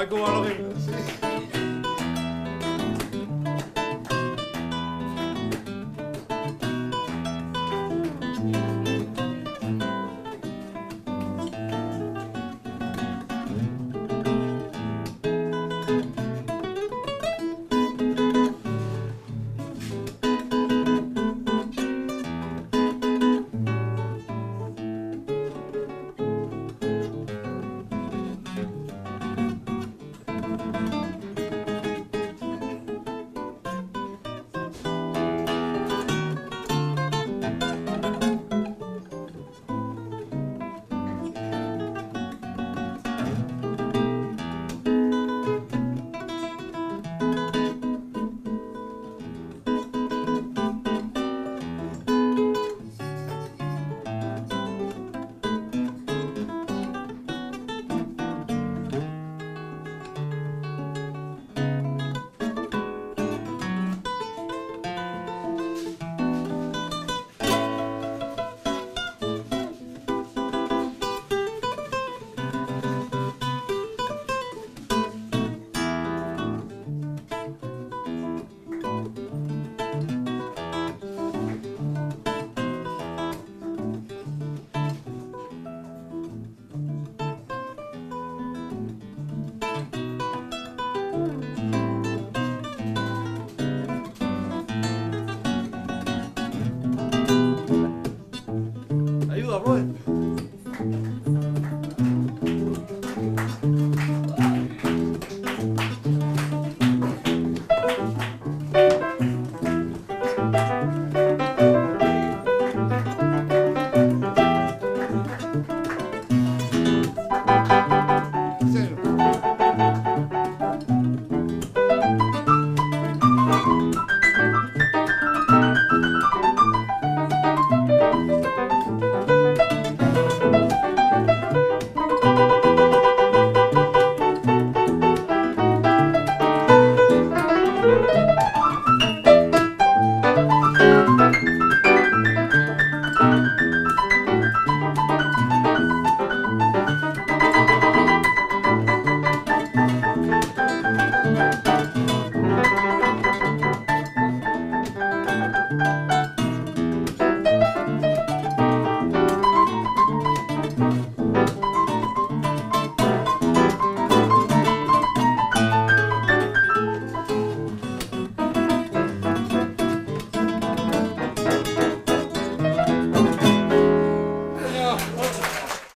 Michael Arlen. Que.